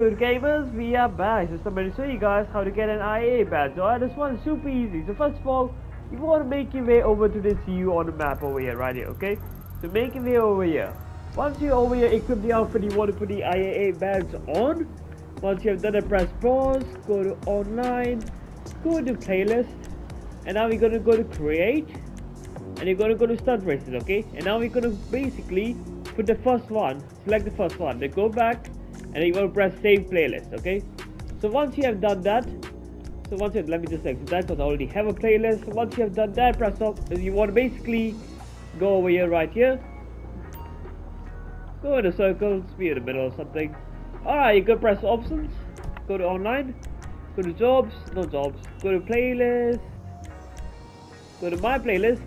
Good gamers, we are back. So to show you guys how to get an IA badge. Alright, this one is super easy. So first of all, you want to make your way over to this U on the map over here, right here, okay? So make your way over here. Once you're over here, equip the outfit, you want to put the IAA badge on. Once you have done it, press pause, go to online, go to playlist, and now we're going to go to create, and you're going to go to start races, okay? And now we're going to basically put the first one, select the first one, then go back, and you want to press save playlist, okay? So once you have done that, so once you let me just exit that because I already have a playlist. So once you have done that, press up You want to basically go over here, right here. Go in a circle, be in the middle or something. Alright, you can press options, go to online, go to jobs, no jobs, go to playlist, go to my playlist,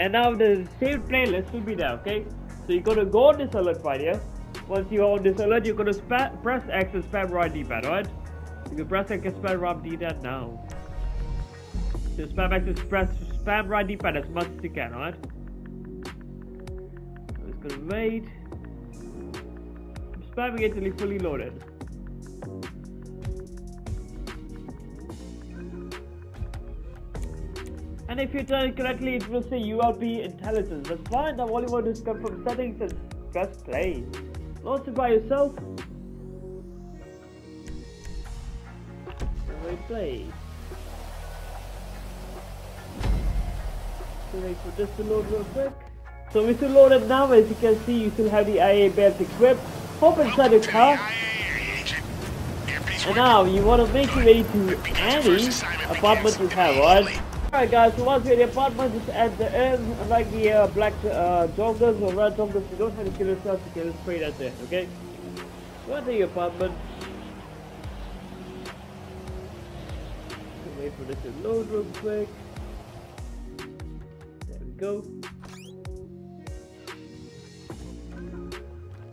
and now the saved playlist will be there, okay? So you're gonna go on this alert right here. Once you're on this alert, you're gonna press X and spam right D-pad, alright? If you can press X and spam right D-pad now. So spam X and press spam right D-pad as much as you can, alright? I'm just gonna wait I'm spamming it till it's fully loaded. And if you turn it correctly, it will say ULP intelligence. That's fine. Now all you want to is confirm settings and press play. Launch it by yourself. We play. So wait for this to load real quick. So we still loaded now. As you can see, you still have the IA belt equipped. Hop inside the car. And now you want to make your way to any apartment you have, alright? Alright guys, so once the apartment, just at the end, unlike the uh, black uh, joggers or red joggers, you don't have to kill yourself, you can straight at the end, okay? Go into your apartment. Wait for this to load real quick. There we go.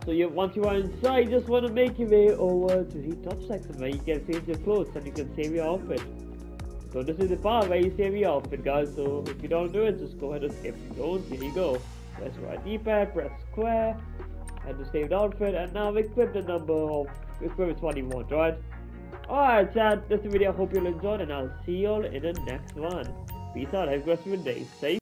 So you, once you are inside, you just want to make your way over to the top section where you can change your clothes and you can save your outfit. So this is the part where you save your outfit guys, so if you don't do it, just go ahead and it. Don't, here you go. Press right D-pad, press square, and the saved outfit, and now equip the number of equipment what you want, right? Alright chat, that's the video, I hope you'll enjoy and I'll see you all in the next one. Peace out, have a great day, safe.